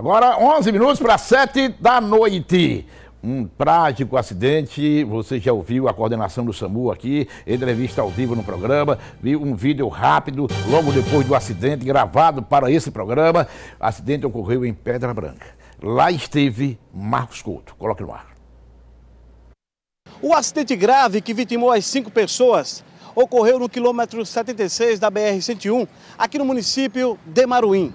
Agora, 11 minutos para 7 da noite. Um trágico acidente, você já ouviu a coordenação do SAMU aqui, entrevista ao vivo no programa, viu um vídeo rápido logo depois do acidente, gravado para esse programa. O acidente ocorreu em Pedra Branca. Lá esteve Marcos Couto. Coloque no ar. O acidente grave que vitimou as cinco pessoas ocorreu no quilômetro 76 da BR-101, aqui no município de Maruim.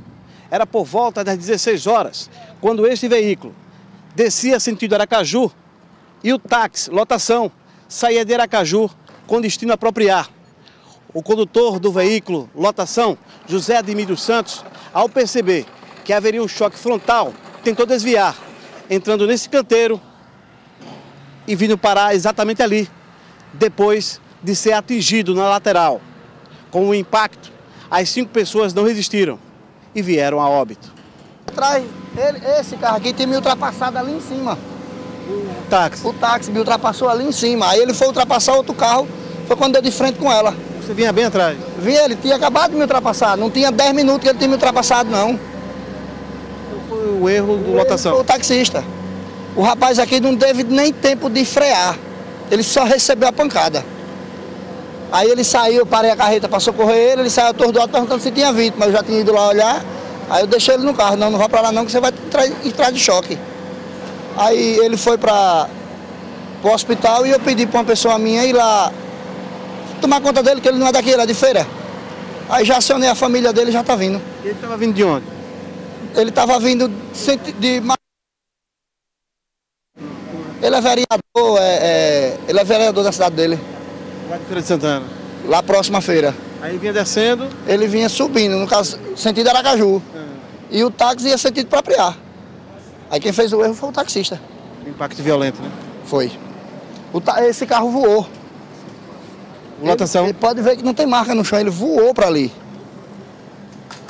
Era por volta das 16 horas, quando este veículo descia sentido Aracaju e o táxi, lotação, saía de Aracaju com destino a apropriar. O condutor do veículo, lotação, José Ademílio Santos, ao perceber que haveria um choque frontal, tentou desviar, entrando nesse canteiro e vindo parar exatamente ali, depois de ser atingido na lateral. Com o impacto, as cinco pessoas não resistiram e vieram a óbito. Atrás, ele, esse carro aqui tinha me ultrapassado ali em cima. O táxi. O táxi me ultrapassou ali em cima. Aí ele foi ultrapassar outro carro, foi quando deu de frente com ela. Você vinha bem atrás? Vi ele, tinha acabado de me ultrapassar. Não tinha 10 minutos que ele tinha me ultrapassado, não. Foi o erro do lotação? Foi o taxista. O rapaz aqui não teve nem tempo de frear. Ele só recebeu a pancada. Aí ele saiu, parei a carreta para socorrer ele, ele saiu atordoado perguntando se tinha vindo, mas eu já tinha ido lá olhar. Aí eu deixei ele no carro, não, não vá para lá não, que você vai entrar, de choque. Aí ele foi para o hospital e eu pedi para uma pessoa minha ir lá tomar conta dele, que ele não é daqui, ele é de feira. Aí já acionei a família dele já está vindo. E ele estava vindo de onde? Ele estava vindo de. Ele é vereador, é, é, ele é vereador da cidade dele. Lá de Feira de Santana. Lá próxima feira. Aí vinha descendo. Ele vinha subindo, no caso, sentido Aracaju. É. E o táxi ia sentido para Priar. Aí quem fez o erro foi o taxista. Impacto violento, né? Foi. esse carro voou. Ele, ele pode ver que não tem marca no chão, ele voou para ali.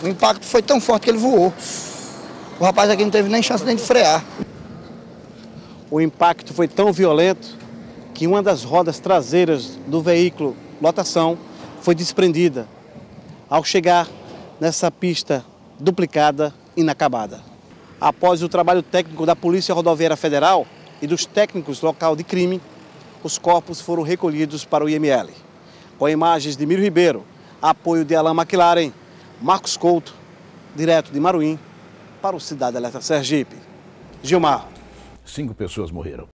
O impacto foi tão forte que ele voou. O rapaz aqui não teve nem chance nem de frear. O impacto foi tão violento que uma das rodas traseiras do veículo lotação foi desprendida ao chegar nessa pista duplicada, inacabada. Após o trabalho técnico da Polícia Rodoviária Federal e dos técnicos local de crime, os corpos foram recolhidos para o IML. Com imagens de Miro Ribeiro, apoio de Alain McLaren, Marcos Couto, direto de Maruim, para o Cidade Alerta Sergipe. Gilmar. Cinco pessoas morreram.